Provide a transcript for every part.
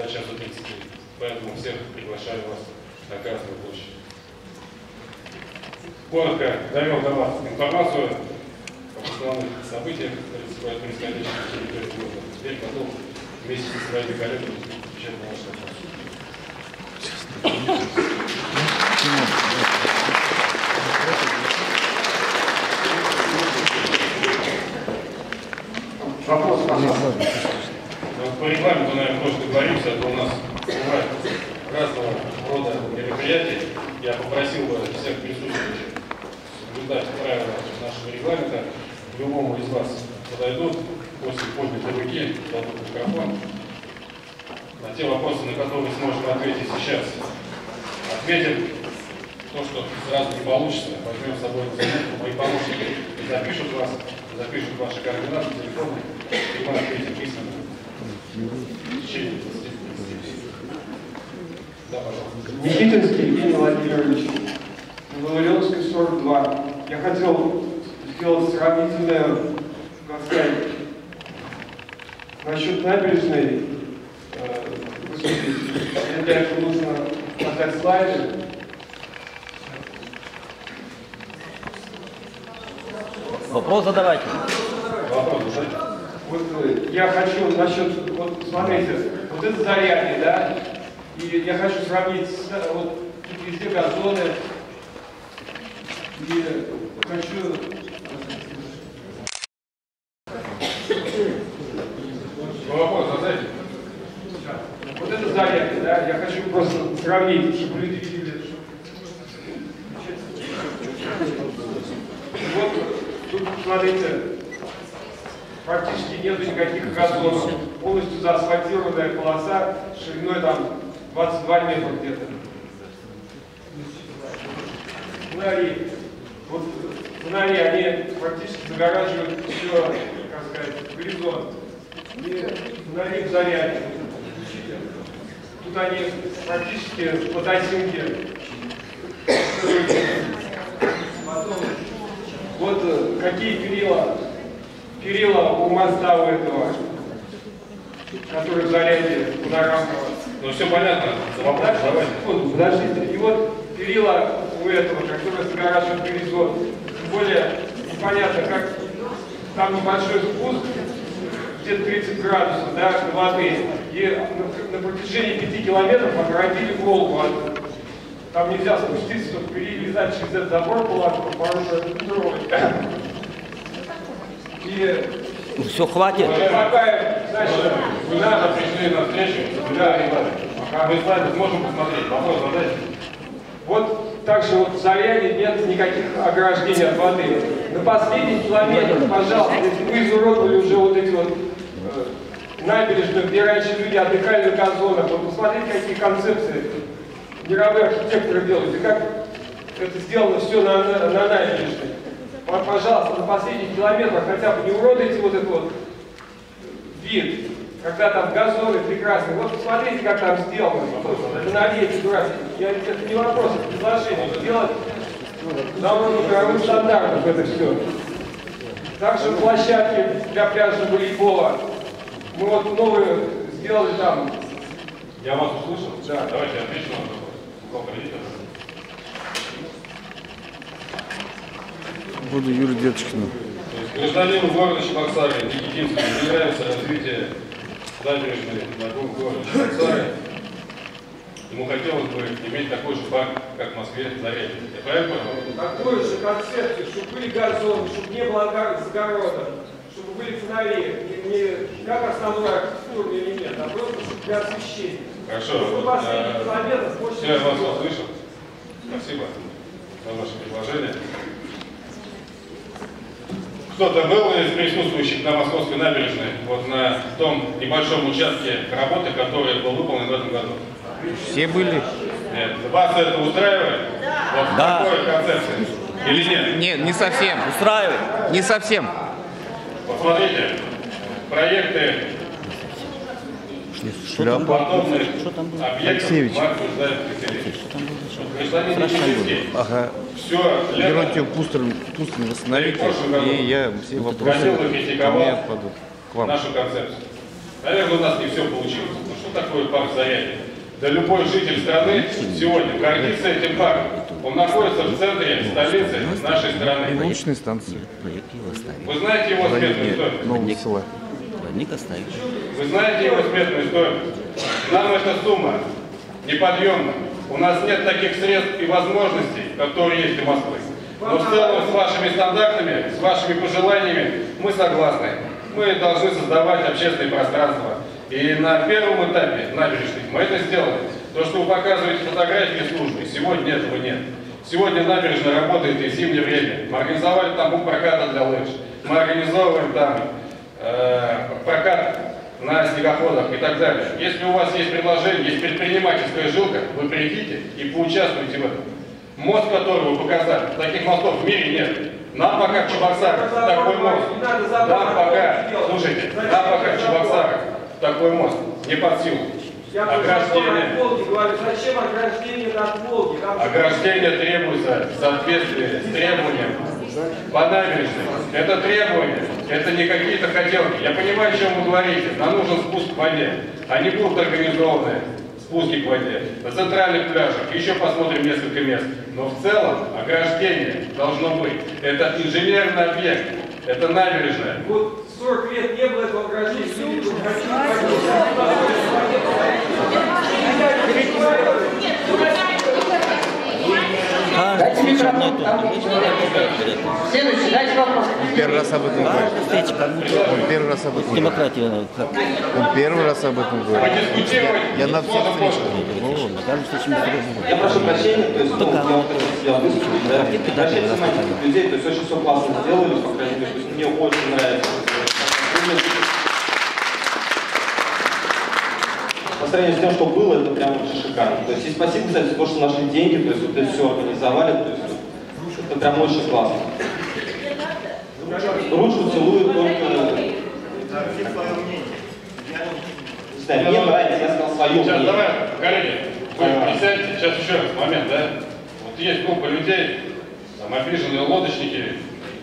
до часу 30. Поэтому всех приглашаю вас на Красную площадь. Коротко довел до вас информацию об основных событиях, происходящих на территории города. Теперь готов вместе со своими коллегами отвечать на ваши вопросы. Вопрос, пожалуйста. По регламенту, наверное, тоже договоримся, а то у нас разного рода мероприятия. Я попросил бы всех присутствующих соблюдать правила нашего регламента. Любому из вас подойдут после поднятой руки, дадут микрофон. На те вопросы, на которые сможем ответить сейчас, ответим. То, что сразу не получится, возьмем с собой заметку, мои помощники запишут вас, запишут ваши координаты, телефоны, и мы ответим письменно. Течение 20 минут. Да, пожалуйста. Никитинский Евгений Владимирович, Вавилонская, 42. Я хотел сделать сравнительное, как сказать, насчет набережной э, для этого нужно показать слайды. Вопрос задавайте. Вопрос задайте. Вот э, я хочу насчет, вот смотрите, вот это зарядье, да, и я хочу сравнить, с, э, вот тут везде газоны, и хочу Ну. Вот это зарядка, да, я хочу просто сравнить, чтобы люди видели. Вот тут, смотрите, практически нет никаких газонов, полностью заасфальтированная полоса шириной там 22 метра где-то. Фонари. Вот фонари, они практически загораживают все, как сказать, горизонт. И фонари в заряде. Тут они практически под осинке. Потом, вот э, какие перила, перила у моста у этого, который в заряде панорамного. Ну, все понятно. За вопрос давайте. Секунду, подождите. И вот перила у этого, который загораживает горизонт. Тем более непонятно, как там небольшой спуск, где-то 30 градусов, да, воды. И на, на протяжении 5 километров огородили Волгу. от- Там нельзя спуститься, чтобы перелезать через этот забор была трубой. Все, хватит. какая, значит, Вы надо пришли на встречу, соблюдали слайды. Мы слайды сможем посмотреть. Вопрос задайте. Вот также вот в Заряне нет никаких ограждений от воды. На последний километр, пожалуйста, если вы изуродовали уже вот эти вот э, набережные, где раньше люди отдыхали на газонах, вот посмотрите, какие концепции мировые архитекторы делают, и как это сделано все на, на, на набережной. П- Пожалуйста, на последних километрах хотя бы не уродуйте вот этот вот вид, когда там газоны прекрасные. Вот посмотрите, как там сделано. Это навеки дурацкие. Я, это не вопрос, это предложение. Сделать на уровне мировых стандартов это все. Также площадки для пляжного волейбола. Мы вот новые сделали там. Я вас услышал? Да. Давайте отвечу на вопрос. Буду Юрий Деточкину. То есть гражданину города Чебоксары Никитинскому не нравится развитие набережной на городе города Чебоксары. Ему хотелось бы иметь такой же парк, как в Москве, Заречье. Я правильно понял? Такую же концепцию, чтобы были газоны, чтобы не было загородок, чтобы были фонари. Не, не как основной архитектурный элемент, а просто чтобы для освещения. Хорошо. Чтобы последний э, километр больше Все, я вас услышал. Спасибо за ваше предложение. Кто-то был из присутствующих на Московской набережной, вот на том небольшом участке работы, который был выполнен в этом году? Все были? Нет. Вас это устраивает? Вот Да. такой концепции? Или нет? Нет, не совсем. Устраивает. Не совсем. Посмотрите, проекты Шляпа. подобных Что там было? объектов Алексеевич. Что там? Что? Страшно Никитинский, Ага. все Геронтию лето Пустин, Пустин восстановите, и я все вопросы хотел бы ко критиковал мне отпадут. К вам. нашу концепцию. Наверное, у нас не все получилось, потому что такое парк Зарядье? Да любой житель страны сегодня гордится этим парком. Он находится в центре столицы нашей страны. Научные станции. Проект его оставить. Вы знаете его сметную стоимость? Нового села. Плавник оставить. Вы знаете его сметную стоимость? Нам эта сумма неподъемна. У нас нет таких средств и возможностей, которые есть у Москвы. Но в целом с вашими стандартами, с вашими пожеланиями мы согласны. Мы должны создавать общественное пространство. И на первом этапе набережных мы это сделали. То, что вы показываете фотографии службы, сегодня этого нет. Сегодня набережная работает и в зимнее время. Мы организовали там проката для лыж. Мы организовываем там э, прокат на снегоходах и так далее. Если у вас есть предложение, есть предпринимательская жилка, вы придите и поучаствуйте в этом. Мост, который вы показали, таких мостов в мире нет. Нам пока в Чебоксарах такой мост. Нам пока, слушайте, нам пока в Чебоксарах такой мост не под силу. Я от Ограждение, Волги говорю, зачем ограждение над Волги? Там ограждение требуется в соответствии с требованием по набережной. Это требования, это не какие-то хотелки. Я понимаю, о чем вы говорите. Нам нужен спуск к воде. Они будут организованы, спуски к воде. На центральных пляжах еще посмотрим несколько мест. Но в целом ограждение должно быть. Это инженерный объект, это набережная. Вот 40 лет не было этого ограждения. Люди тут Каждая встреча одно и то же. Вы человек говорит. Следующий, дайте вопрос. Первый раз об этом говорит. Он первый раз об этом говорит. демократия. Он первый раз об этом говорит. Я на всех встречах. на каждой встрече мы по-другому. Я прошу прощения, то есть, ну, я да, внимание показал. людей, то есть очень все классно сделали, по крайней мере, мне очень нравится. По сравнению с тем, что было, это прям вообще шикарно. То есть и спасибо, кстати, за то, что нашли деньги, то есть вот это все организовали, то есть это прям очень классно. Ручку целую только... Не знаю, мне нравится, я сказал свое Сейчас мнение. давай, коллеги, вы присядьте, сейчас еще раз момент, да? Вот есть группа людей, там обиженные лодочники,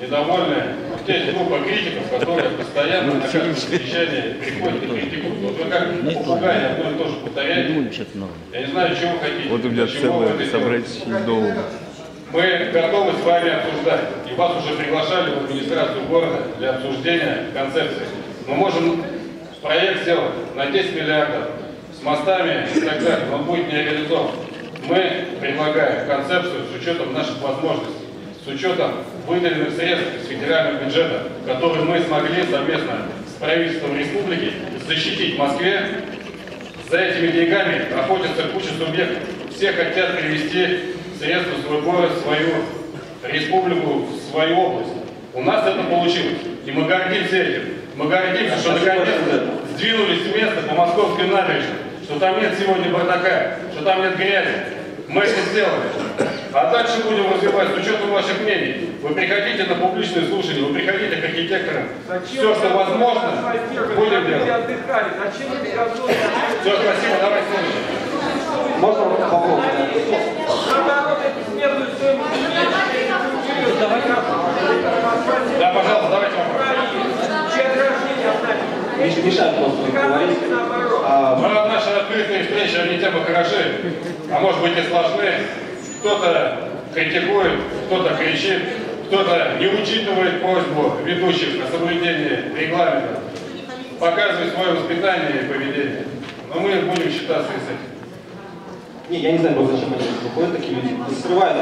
недовольные. Вот есть группа критиков, которые постоянно на каждом совещании приходят и критикуют. Вот вы как попугаи одно и то же повторяете. Я не знаю, чего хотите. Вот у меня целое делаете. долго. Мы готовы с вами обсуждать. И вас уже приглашали в администрацию города для обсуждения концепции. Мы можем проект сделать на 10 миллиардов с мостами и так далее, он будет не реализован. Мы предлагаем концепцию с учетом наших возможностей, с учетом выделенных средств из федерального бюджета, которые мы смогли совместно с правительством республики защитить в Москве за этими деньгами охотятся куча субъектов. Все хотят привести средства свой город, свою республику, в свою область. У нас это получилось. И мы гордимся этим. Мы гордимся, что наконец-то сдвинулись с места по московской набережной. Что там нет сегодня бардака, что там нет грязи. Мы это сделали. А дальше будем развивать с учетом ваших мнений. Вы приходите на публичные слушания, вы приходите к архитекторам. Все, что возможно, будем делать. отдыхали. Зачем вы? Все, спасибо, давай следующий. Можно стоимость Да, пожалуйста, давайте вопрос. Мешает просто говорить. А, Ну, раз наши открытые встречи, они тем и хороши, а может быть и сложны. Кто-то критикует, кто-то кричит, кто-то не учитывает просьбу ведущих о соблюдении регламента, показывает свое воспитание и поведение. Но мы будем считаться с этим. Не, я не знаю, просто зачем они выходят такие люди. Скрывают.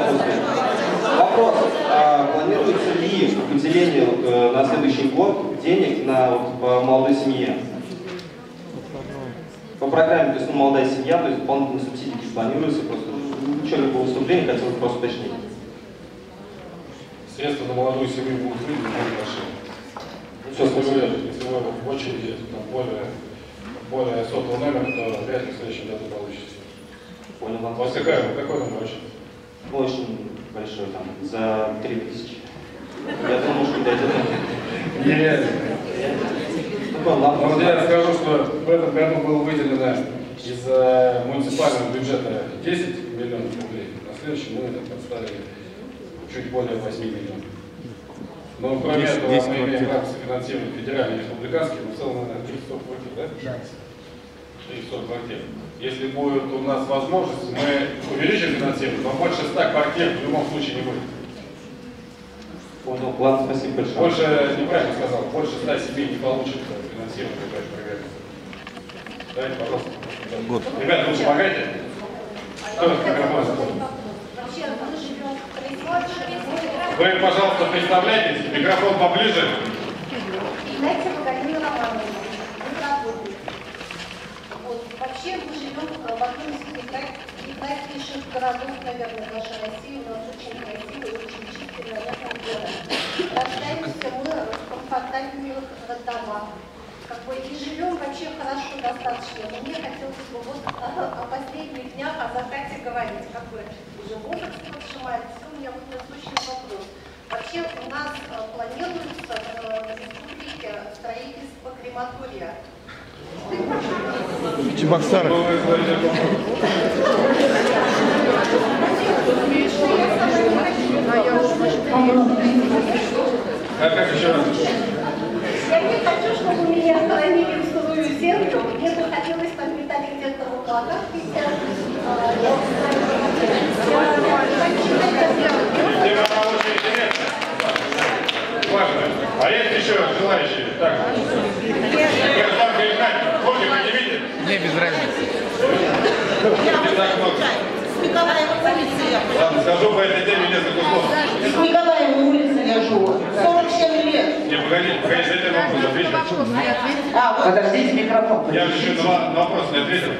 Вопрос. А, планируется ли выделение э, на следующий год денег на вот, по молодой семье? По программе, то есть ну, молодая семья, то есть дополнительные субсидии планируются, просто не было выступления, хотел бы просто уточнить. Средства на молодую семью будут выделены будут большие. Все, Если спасибо. вы, если вы в очереди там, более, более сотого номера, то вряд ли в следующем году получите. Понял, У вам вас какая, какой номер очереди? Ну, очень большой там, за 3000. Я думаю, что дойдет. Нереально. Ну, ладно, Вот я скажу, что в этом году было выделено из муниципального бюджета 10 миллионов рублей. На следующий мы подставили чуть более 8 миллионов. Но кроме 10 этого 10 мы имеем право софинансировать федеральный и республиканский, но в целом, наверное, 300 квартир, да? и 100 квартир. Если будет у нас возможность, мы увеличим финансирование, но больше 100 квартир в любом случае не будет. Понял. Ладно, спасибо большое. Больше, неправильно сказал, больше 100 семей не получит финансирование по этой программе. Пожалуйста. Год. Ребята, лучше помогайте. Микрофон заходит? Вообще, мы живем в производстве, Вы, пожалуйста, представляйтесь, микрофон поближе. Галина Романовна. Вот. Вообще мы живем в одном из прекраснейших городов, наверное, нашей России. У нас очень красивый, очень чистый, наверное, город. Рождаемся мы в комфортабельных домах. Как бы, и живем вообще хорошо достаточно. Но мне хотелось бы вот о, о последних днях, о закате говорить. Как бы уже возраст поджимает. Все, у меня вот насущный вопрос. Вообще у нас э, планируется э, в республике строительство крематория. В Чебоксарах. Том? А как еще раз? Я не чтобы меня хоронили в землю. Мне бы хотелось там летать где-то в облаках. А есть еще желающие? Так. Гражданка Игнатьевна, помните, вы не видите? Мне без разницы. Не так много. Николаева улица я. Скажу по этой теме несколько слов. С Николаева улицы я живу. 47 лет. Не, погодите, погодите, дайте я вопрос отвечу. А, вот. Подождите, микрофон. Я еще на на вопрос не ответил.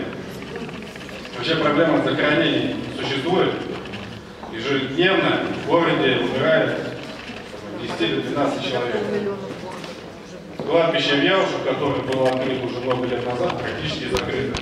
Вообще проблема захоронений существует. Ежедневно в городе умирает 10 или 12 человек. Кладбище в Яушу, которое было открыто уже много лет назад, практически закрыто.